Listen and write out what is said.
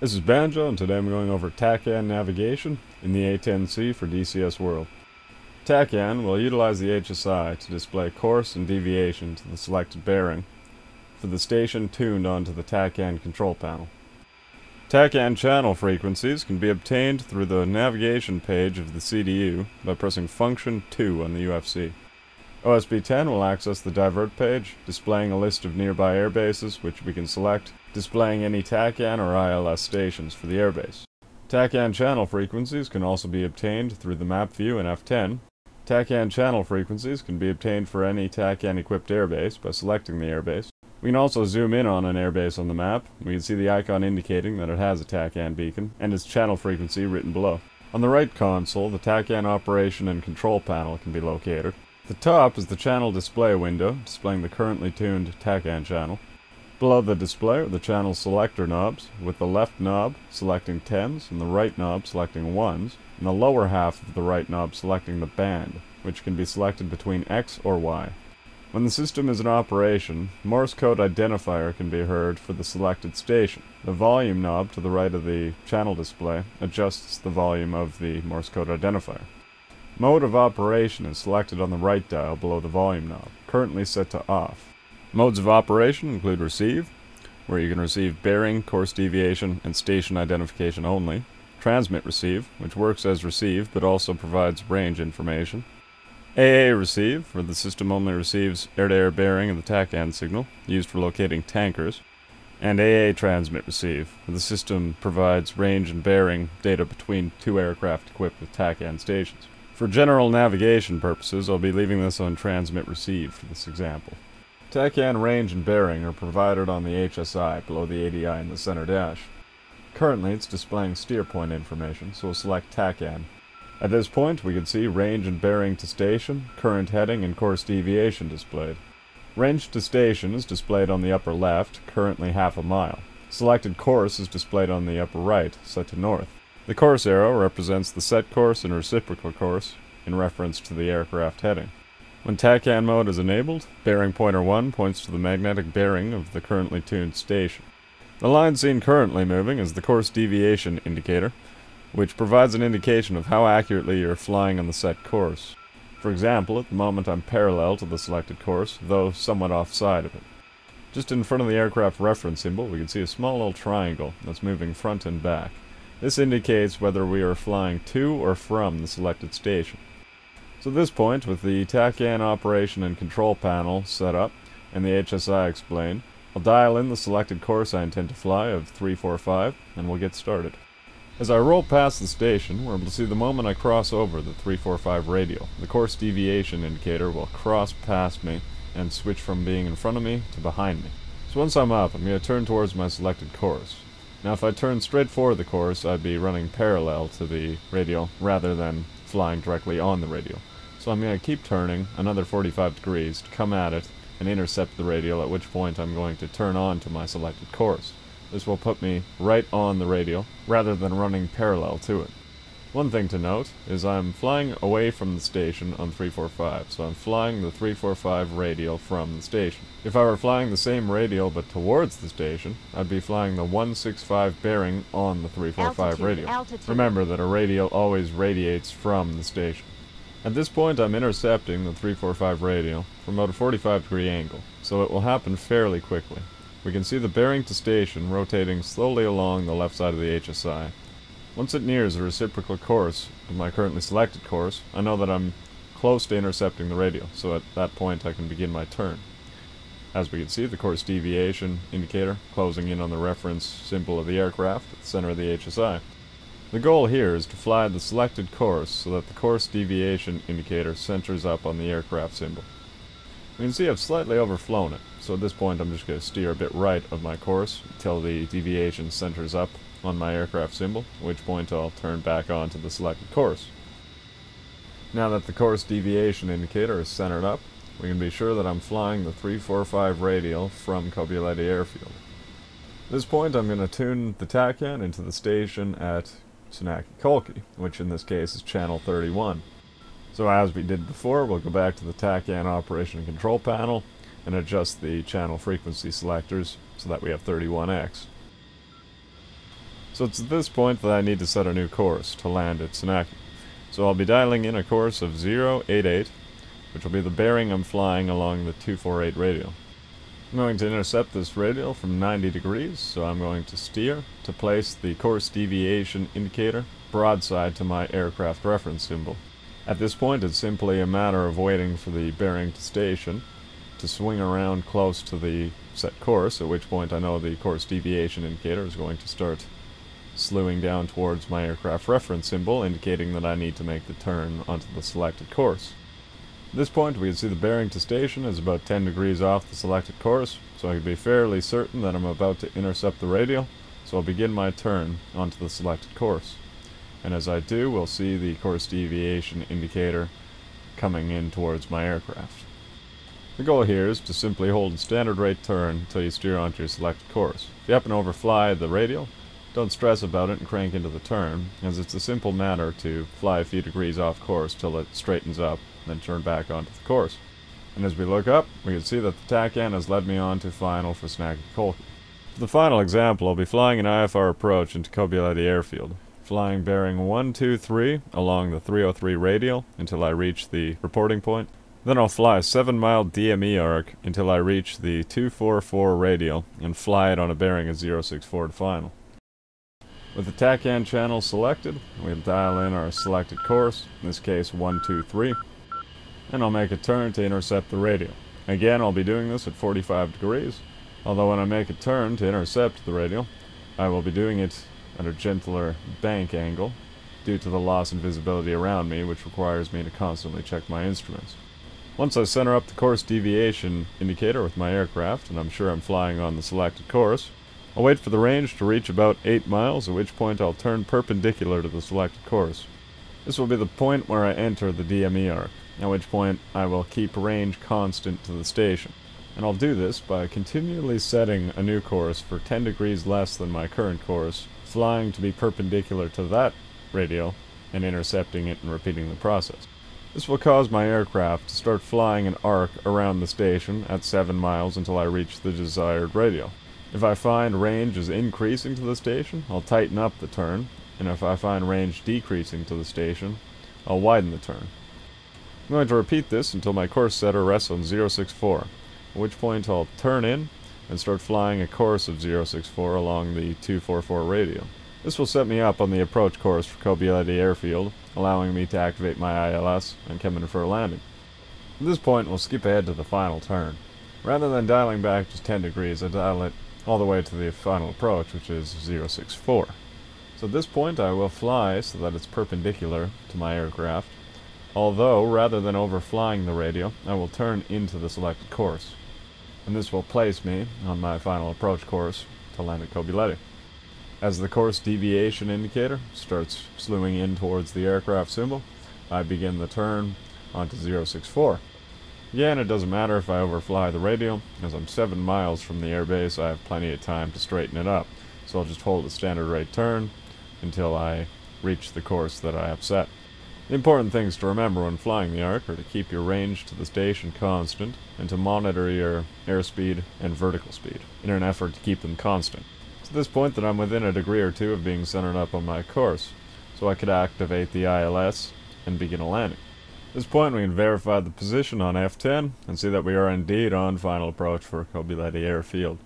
This is Banjo, and today I'm going over TACAN navigation in the A10C for DCS World. TACAN will utilize the HSI to display course and deviation to the selected bearing for the station tuned onto the TACAN control panel. TACAN channel frequencies can be obtained through the navigation page of the CDU by pressing function 2 on the UFC. OSB10 will access the divert page, displaying a list of nearby airbases which we can select, displaying any TACAN or ILS stations for the airbase. TACAN channel frequencies can also be obtained through the map view in F10. TACAN channel frequencies can be obtained for any TACAN equipped airbase by selecting the airbase. We can also zoom in on an airbase on the map. We can see the icon indicating that it has a TACAN beacon and its channel frequency written below. On the right console, the TACAN operation and control panel can be located. The top is the channel display window, displaying the currently tuned TACAN channel. Below the display are the channel selector knobs, with the left knob selecting 10s and the right knob selecting 1s, and the lower half of the right knob selecting the band, which can be selected between X or Y. When the system is in operation, Morse code identifier can be heard for the selected station. The volume knob to the right of the channel display adjusts the volume of the Morse code identifier. Mode of operation is selected on the right dial below the volume knob, currently set to off. Modes of operation include receive, where you can receive bearing, course deviation, and station identification only. Transmit receive, which works as receive but also provides range information. AA receive, where the system only receives air-to-air -air bearing and the TACAN signal, used for locating tankers. And AA transmit receive, where the system provides range and bearing data between two aircraft equipped with TACAN stations. For general navigation purposes, I'll be leaving this on transmit receive for this example. TACAN range and bearing are provided on the HSI below the ADI in the center dash. Currently it's displaying steer point information, so we'll select TACAN. At this point we can see range and bearing to station, current heading, and course deviation displayed. Range to station is displayed on the upper left, currently half a mile. Selected course is displayed on the upper right, set to north. The course arrow represents the set course and reciprocal course in reference to the aircraft heading. When TACAN mode is enabled, bearing pointer 1 points to the magnetic bearing of the currently tuned station. The line seen currently moving is the course deviation indicator, which provides an indication of how accurately you're flying on the set course. For example, at the moment I'm parallel to the selected course, though somewhat offside of it. Just in front of the aircraft reference symbol, we can see a small little triangle that's moving front and back. This indicates whether we are flying to or from the selected station. So at this point, with the TACAN operation and control panel set up, and the HSI explained, I'll dial in the selected course I intend to fly of 345, and we'll get started. As I roll past the station, we're able to see the moment I cross over the 345 radial. The course deviation indicator will cross past me and switch from being in front of me to behind me. So once I'm up, I'm going to turn towards my selected course. Now if I turn straight for the course, I'd be running parallel to the radial rather than flying directly on the radial. So I'm going to keep turning another 45 degrees to come at it and intercept the radial, at which point I'm going to turn on to my selected course. This will put me right on the radial, rather than running parallel to it. One thing to note is I'm flying away from the station on 345, so I'm flying the 345 radial from the station. If I were flying the same radial but towards the station, I'd be flying the 165 bearing on the 345 altitude, radial. Altitude. Remember that a radial always radiates from the station. At this point I'm intercepting the 345 radial from about a 45 degree angle, so it will happen fairly quickly. We can see the bearing to station rotating slowly along the left side of the HSI, once it nears the reciprocal course of my currently selected course, I know that I'm close to intercepting the radial, so at that point I can begin my turn. As we can see, the course deviation indicator closing in on the reference symbol of the aircraft at the center of the HSI. The goal here is to fly the selected course so that the course deviation indicator centers up on the aircraft symbol. We can see I've slightly overflown it, so at this point I'm just going to steer a bit right of my course until the deviation centers up on my aircraft symbol, at which point I'll turn back onto the selected course. Now that the course deviation indicator is centered up, we can be sure that I'm flying the 345 radial from Kobuleti Airfield. At this point I'm going to tune the TACAN into the station at Senaki Kolkhi, which in this case is channel 31. So as we did before, we'll go back to the TACAN operation control panel and adjust the channel frequency selectors so that we have 31X. So it's at this point that I need to set a new course to land at Senaki. So I'll be dialing in a course of 088, which will be the bearing I'm flying along the 248 radial. I'm going to intercept this radial from 90 degrees, so I'm going to steer to place the course deviation indicator broadside to my aircraft reference symbol. At this point it's simply a matter of waiting for the bearing to station to swing around close to the set course, at which point I know the course deviation indicator is going to start slewing down towards my aircraft reference symbol, indicating that I need to make the turn onto the selected course. At this point, we can see the bearing to station is about 10 degrees off the selected course, so I can be fairly certain that I'm about to intercept the radial, so I'll begin my turn onto the selected course. And as I do, we'll see the course deviation indicator coming in towards my aircraft. The goal here is to simply hold a standard rate turn until you steer onto your selected course. If you happen to overfly the radial, don't stress about it and crank into the turn, as it's a simple matter to fly a few degrees off course till it straightens up, then turn back onto the course. And as we look up, we can see that the TACAN has led me on to final for Senaki Kolkhi. For the final example, I'll be flying an IFR approach into Kobuleti Airfield, flying bearing 123 along the 303 radial until I reach the reporting point. Then I'll fly a 7 mile DME arc until I reach the 244 radial and fly it on a bearing of 064 to final. With the TACAN channel selected, we'll dial in our selected course, in this case 123, and I'll make a turn to intercept the radial. Again, I'll be doing this at 45 degrees, although when I make a turn to intercept the radial, I will be doing it at a gentler bank angle, due to the loss in visibility around me, which requires me to constantly check my instruments. Once I center up the course deviation indicator with my aircraft, and I'm sure I'm flying on the selected course, I'll wait for the range to reach about 8 miles, at which point I'll turn perpendicular to the selected course. This will be the point where I enter the DME arc, at which point I will keep range constant to the station. And I'll do this by continually setting a new course for 10 degrees less than my current course, flying to be perpendicular to that radial, and intercepting it and repeating the process. This will cause my aircraft to start flying an arc around the station at 7 miles until I reach the desired radial. If I find range is increasing to the station, I'll tighten up the turn, and if I find range decreasing to the station, I'll widen the turn. I'm going to repeat this until my course setter rests on 064, at which point I'll turn in and start flying a course of 064 along the 244 radial. This will set me up on the approach course for Kobuleti Airfield, allowing me to activate my ILS and come in for a landing. At this point, we'll skip ahead to the final turn. Rather than dialing back just 10 degrees, I dial it all the way to the final approach, which is 064. So at this point I will fly so that it's perpendicular to my aircraft, although rather than overflying the radio, I will turn into the selected course. And this will place me on my final approach course to land at Kobuleti. As the course deviation indicator starts slewing in towards the aircraft symbol, I begin the turn onto 064. Again, it doesn't matter if I overfly the radial, as I'm 7 miles from the airbase, I have plenty of time to straighten it up. So I'll just hold a standard rate turn until I reach the course that I have set. The important things to remember when flying the Arc are to keep your range to the station constant, and to monitor your airspeed and vertical speed, in an effort to keep them constant. At this point that I'm within a degree or two of being centered up on my course, so I could activate the ILS and begin a landing. At this point we can verify the position on F10 and see that we are indeed on final approach for Kobuleti Airfield.